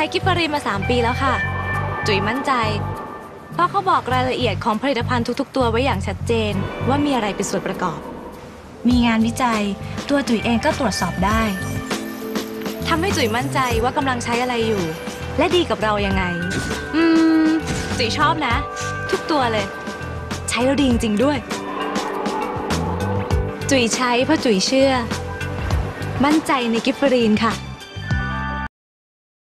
ช้กิฟฟารีนมา 3 ปีแล้วค่ะ จุ๋ยมั่นใจ เพราะเขาบอกรายละเอียดของผลิตภัณฑ์ทุก ๆ ตัวไว้อย่างชัดเจน ว่ามีอะไรเป็นส่วนประกอบ มีงานวิจัย ตัวจุ๋ยเองก็ตรวจสอบได้ทำให้จุ๋ยมั่นใจว่ากำลังใช้อะไรอยู่ และดีกับเรายังไง อืม จุ๋ยชอบนะ ทุกตัวเลย ใช้แล้วดีจริงๆด้วย จุ๋ยใช้เพราะจุ๋ยเชื่อ มั่นใจในกิฟฟารีนค่ะ